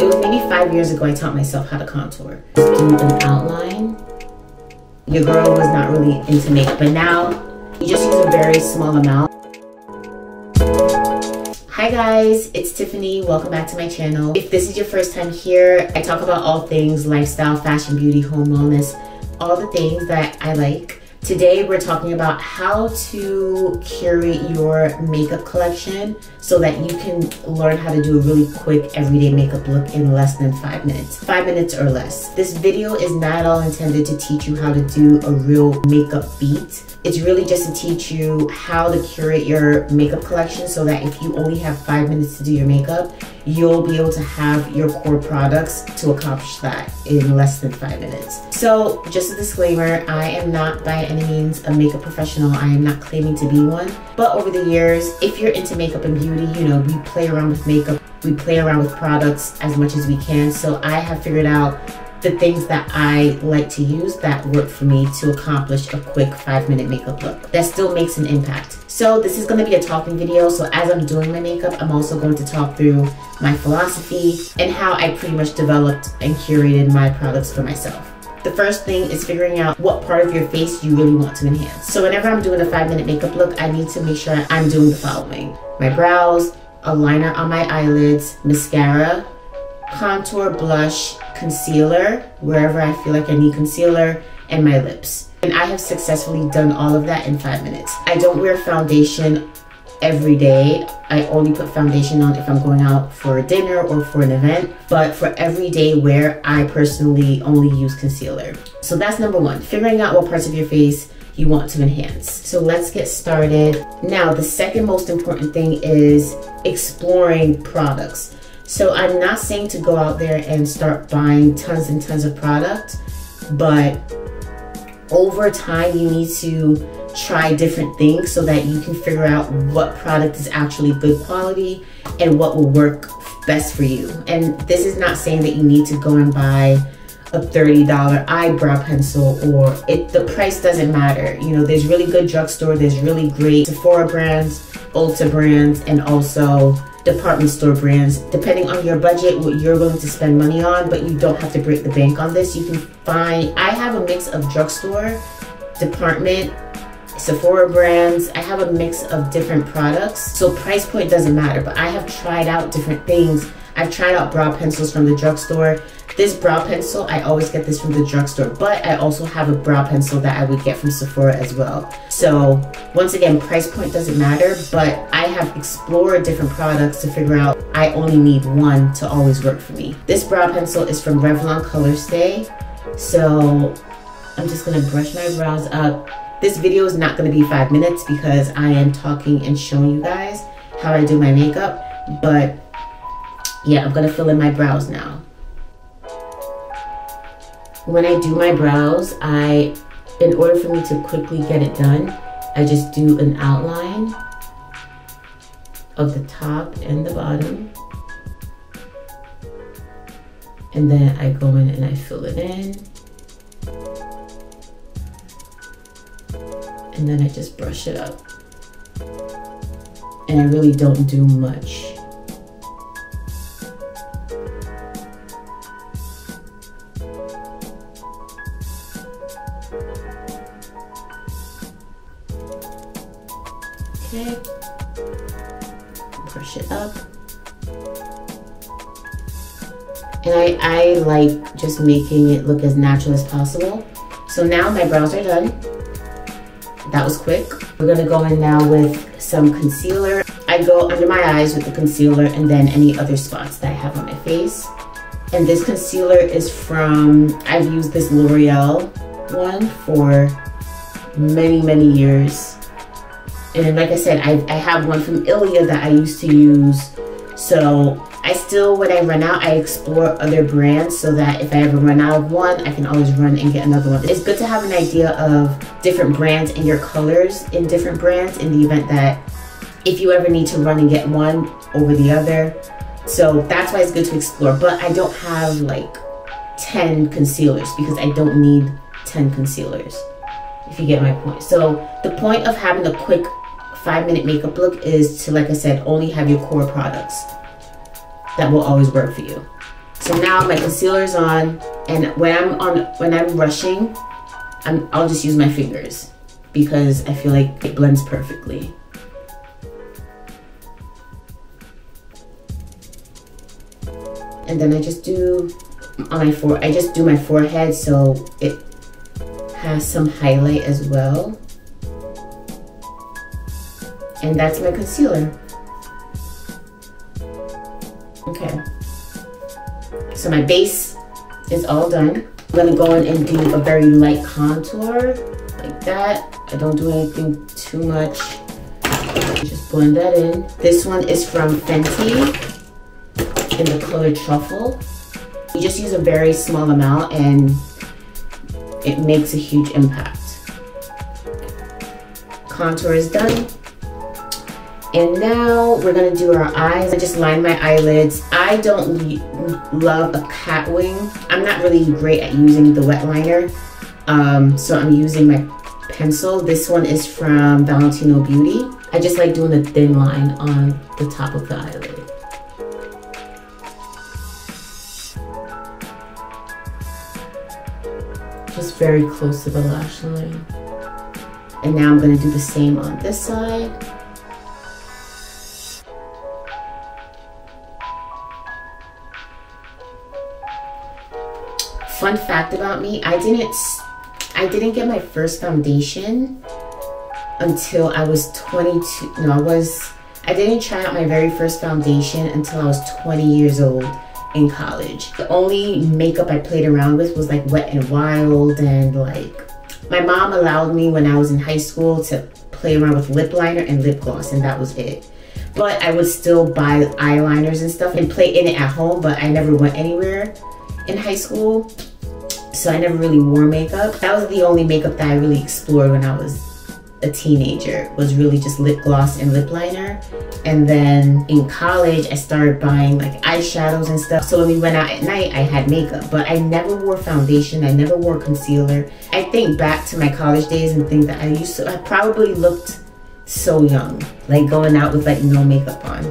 It was maybe five years ago I taught myself how to contour. Just do an outline. Your girl was not really into makeup, but now you just use a very small amount. Hi guys, it's Tiffany. Welcome back to my channel. If this is your first time here, I talk about all things lifestyle, fashion, beauty, home wellness, all the things that I like. Today we're talking about how to curate your makeup collection so that you can learn how to do a really quick everyday makeup look in less than five minutes. Five minutes or less. This video is not at all intended to teach you how to do a real makeup beat. It's really just to teach you how to curate your makeup collection so that if you only have five minutes to do your makeup, you'll be able to have your core products to accomplish that in less than five minutes. So just a disclaimer, I am not by any means a makeup professional. I am not claiming to be one. But over the years, if you're into makeup and beauty, you know, we play around with makeup, we play around with products as much as we can. So I have figured out the things that I like to use that work for me to accomplish a quick five minute makeup look that still makes an impact. So this is gonna be a talking video. So as I'm doing my makeup, I'm also going to talk through my philosophy and how I pretty much developed and curated my products for myself. The first thing is figuring out what part of your face you really want to enhance. So whenever I'm doing a five minute makeup look, I need to make sure I'm doing the following. My brows, a liner on my eyelids, mascara, contour, blush, concealer, wherever I feel like I need concealer, and my lips. And I have successfully done all of that in five minutes. I don't wear foundation every day. I only put foundation on if I'm going out for dinner or for an event. But for everyday wear, I personally only use concealer. So that's number one, figuring out what parts of your face you want to enhance. So let's get started. Now, the second most important thing is exploring products. So I'm not saying to go out there and start buying tons and tons of product, but over time you need to try different things so that you can figure out what product is actually good quality and what will work best for you. And this is not saying that you need to go and buy a $30 eyebrow pencil or it the price doesn't matter. You know, there's really good drugstore, there's really great Sephora brands, Ulta brands, and also department store brands, depending on your budget, what you're willing to spend money on, but you don't have to break the bank on this. You can find, I have a mix of drugstore, department, Sephora brands. I have a mix of different products. So price point doesn't matter, but I have tried out different things. I've tried out brow pencils from the drugstore. This brow pencil, I always get this from the drugstore, but I also have a brow pencil that I would get from Sephora as well. So once again, price point doesn't matter, but I have explored different products to figure out I only need one to always work for me. This brow pencil is from Revlon Colorstay. So I'm just gonna brush my brows up. This video is not gonna be five minutes because I am talking and showing you guys how I do my makeup, but yeah, I'm gonna fill in my brows now. When I do my brows, I, in order for me to quickly get it done, I just do an outline of the top and the bottom. And then I go in and I fill it in. And then I just brush it up. And I really don't do much. Okay. Brush it up. And I, I like just making it look as natural as possible. So now my brows are done. That was quick. We're gonna go in now with some concealer. I go under my eyes with the concealer and then any other spots that I have on my face. And this concealer is from, I've used this L'Oreal one for many, many years. And like I said, I, I have one from Ilia that I used to use. So I still, when I run out, I explore other brands so that if I ever run out of one, I can always run and get another one. It's good to have an idea of different brands and your colors in different brands in the event that if you ever need to run and get one over the other. So that's why it's good to explore. But I don't have like 10 concealers because I don't need 10 concealers, if you get my point. So the point of having a quick five minute makeup look is to, like I said, only have your core products that will always work for you. So now my concealer's on, and when I'm on, when I'm brushing, I'm, I'll just use my fingers because I feel like it blends perfectly. And then I just do on my fore, I just do my forehead so it has some highlight as well. And that's my concealer. So my base is all done. I'm gonna go in and do a very light contour like that. I don't do anything too much. Just blend that in. This one is from Fenty in the color Truffle. You just use a very small amount and it makes a huge impact. Contour is done. And now we're gonna do our eyes. I just line my eyelids. I don't love a cat wing. I'm not really great at using the wet liner. Um, so I'm using my pencil. This one is from Valentino Beauty. I just like doing a thin line on the top of the eyelid. Just very close to the lash line. And now I'm gonna do the same on this side. Fun fact about me, I didn't I didn't get my first foundation until I was 22. No, I was I didn't try out my very first foundation until I was 20 years old in college. The only makeup I played around with was like Wet and Wild and like my mom allowed me when I was in high school to play around with lip liner and lip gloss and that was it. But I would still buy eyeliners and stuff and play in it at home, but I never went anywhere in high school so I never really wore makeup. That was the only makeup that I really explored when I was a teenager was really just lip gloss and lip liner. And then in college, I started buying like eyeshadows and stuff. So when we went out at night, I had makeup, but I never wore foundation. I never wore concealer. I think back to my college days and think that I used to, I probably looked so young, like going out with like no makeup on.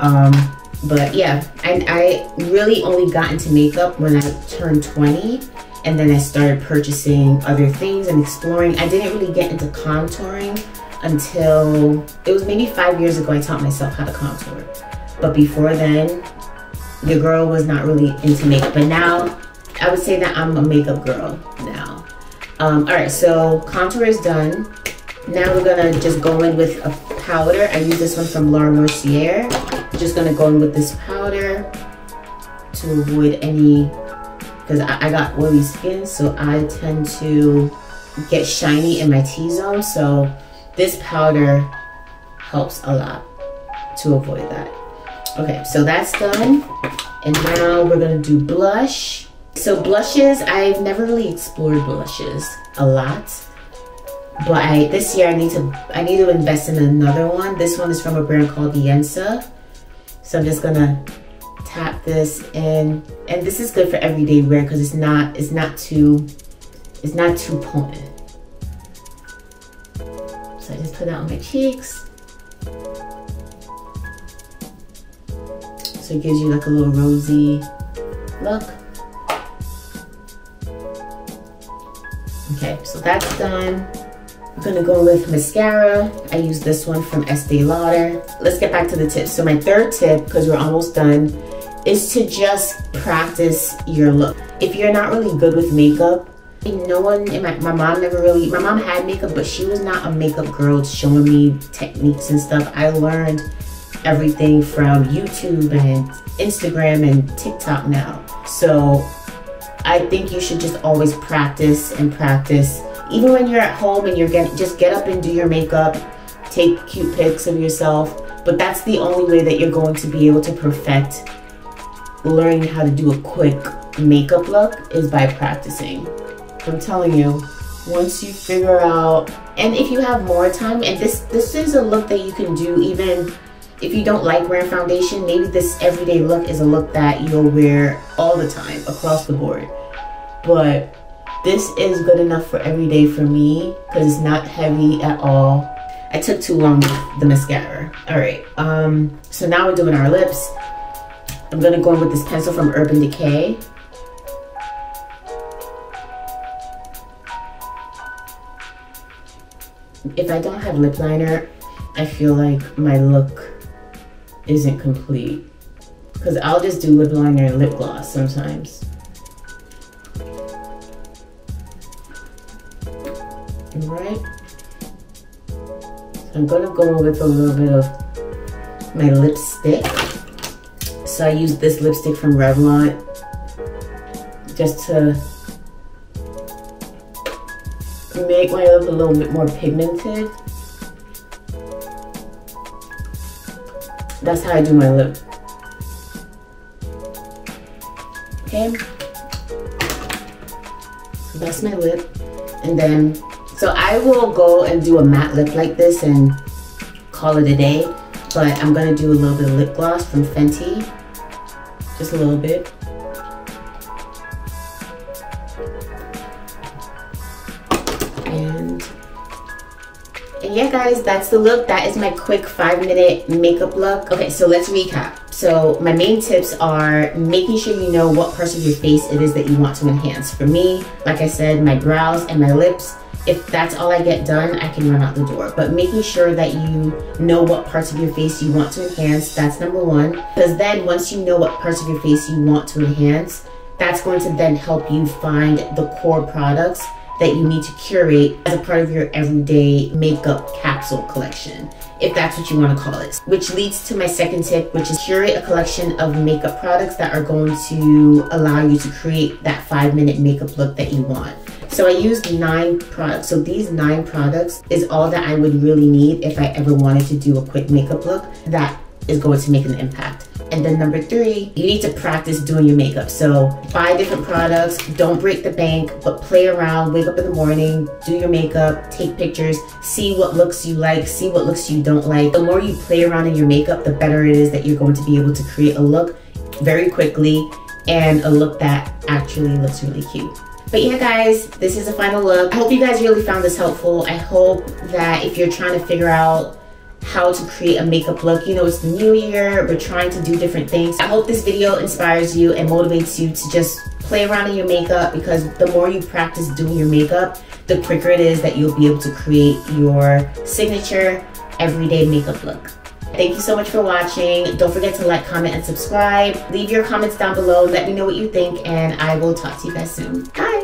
Um, but yeah, I, I really only got into makeup when I turned 20 and then I started purchasing other things and exploring. I didn't really get into contouring until it was maybe five years ago I taught myself how to contour. But before then, the girl was not really into makeup. But now, I would say that I'm a makeup girl now. Um, all right, so contour is done. Now we're gonna just go in with a powder. I use this one from Laura Mercier. Just gonna go in with this powder to avoid any, because I, I got oily skin, so I tend to get shiny in my T-zone. So this powder helps a lot to avoid that. Okay, so that's done. And now we're gonna do blush. So blushes, I've never really explored blushes a lot. But I this year I need to I need to invest in another one. This one is from a brand called Iensa. So I'm just gonna tap this in and this is good for everyday wear because it's not it's not too it's not too potent. So I just put that on my cheeks. So it gives you like a little rosy look. Okay, so that's done. I'm gonna go with mascara. I use this one from Estee Lauder. Let's get back to the tips. So my third tip, because we're almost done, is to just practice your look. If you're not really good with makeup, no one in my, my mom never really, my mom had makeup, but she was not a makeup girl showing me techniques and stuff. I learned everything from YouTube and Instagram and TikTok now. So I think you should just always practice and practice even when you're at home and you're getting just get up and do your makeup take cute pics of yourself but that's the only way that you're going to be able to perfect learning how to do a quick makeup look is by practicing. I'm telling you once you figure out and if you have more time and this this is a look that you can do even if you don't like wearing foundation maybe this everyday look is a look that you'll wear all the time across the board. But this is good enough for every day for me because it's not heavy at all. I took too long with the mascara. All right, um, so now we're doing our lips. I'm gonna go in with this pencil from Urban Decay. If I don't have lip liner, I feel like my look isn't complete. Because I'll just do lip liner and lip gloss sometimes. Alright. So I'm gonna go with a little bit of my lipstick. So I use this lipstick from Revlon just to make my lip a little bit more pigmented. That's how I do my lip. Okay. So that's my lip. And then, so I will go and do a matte lip like this and call it a day. But I'm gonna do a little bit of lip gloss from Fenty. Just a little bit. And, and yeah guys, that's the look. That is my quick five minute makeup look. Okay, so let's recap. So my main tips are making sure you know what parts of your face it is that you want to enhance. For me, like I said, my brows and my lips, if that's all I get done, I can run out the door. But making sure that you know what parts of your face you want to enhance, that's number one. Because then once you know what parts of your face you want to enhance, that's going to then help you find the core products that you need to curate as a part of your everyday makeup capsule collection, if that's what you want to call it. Which leads to my second tip, which is curate a collection of makeup products that are going to allow you to create that five minute makeup look that you want. So I used nine products. So these nine products is all that I would really need if I ever wanted to do a quick makeup look that is going to make an impact. And then number three, you need to practice doing your makeup. So buy different products, don't break the bank, but play around, wake up in the morning, do your makeup, take pictures, see what looks you like, see what looks you don't like. The more you play around in your makeup, the better it is that you're going to be able to create a look very quickly and a look that actually looks really cute. But yeah, guys, this is a final look. I hope you guys really found this helpful. I hope that if you're trying to figure out how to create a makeup look. You know, it's the new year, we're trying to do different things. I hope this video inspires you and motivates you to just play around in your makeup because the more you practice doing your makeup, the quicker it is that you'll be able to create your signature everyday makeup look. Thank you so much for watching. Don't forget to like, comment, and subscribe. Leave your comments down below. Let me know what you think, and I will talk to you guys soon. Bye!